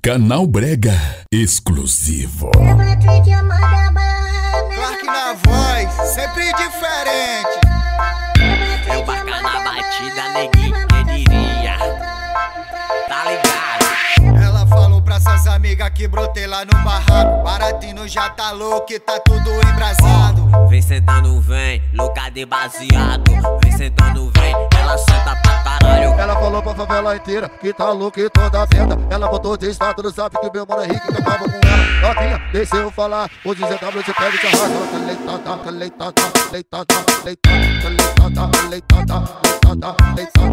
Canal Brega exclusivo. Clark na voz, sempre diferente. O barca na batida, neguinho, quem diria? Tá ligado? Amigas que brotei lá no barraco. Baratino já tá louco e tá tudo embrasado. Vem sentando, vem, louca de baseado. Vem sentando, vem, ela senta pra caralho. Ela falou pra favela inteira que tá louca e toda venda. Ela botou de status no zap que o meu mano é rico que eu tava com ela. Novinha, deixa eu falar. O 19 te pede te arrasa. Caleitada, caleitada, caleitada, caleitada, caleitada, caleitada, caleitada, caleitada,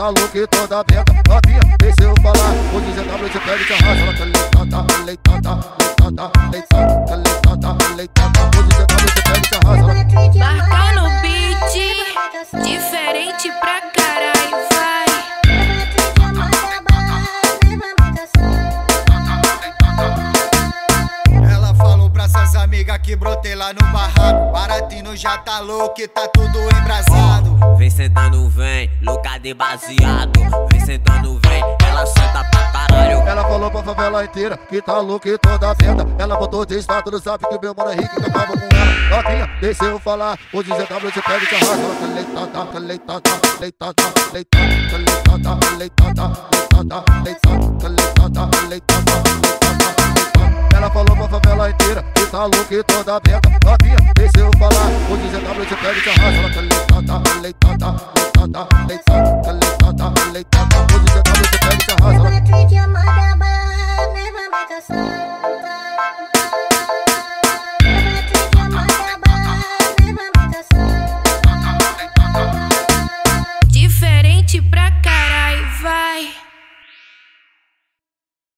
Tá louco e toda branca Novinha, vem se eu falar O 19 te pega e te arrasa Ela tá leitada, leitada, leitada, leitada, leitada, leitada O 19 te pega e te arrasa Marcou no beat Diferente pra caralho, vai amiga que brotei lá no barraco. Baratino já tá louco e tá tudo embrasado. Vem sentando, vem, louca de baseado. Vem sentando, vem, ela senta pra caralho. Ela falou pra favela inteira que tá louca e toda venda. Ela botou de status zap que meu mano rico que eu tava com ela. Novinha, deixa eu falar. O 19 te pede te arrasa. Caleitada, caleitada, caleitada, caleitada, caleitada, caleitada, caleitada, caleitada, caleitada, caleitada. Ela falou pra favela inteira que tá louca e toda venda. Novinha, deixa eu falar. O 19 te pede te arrasa. Never make a sound.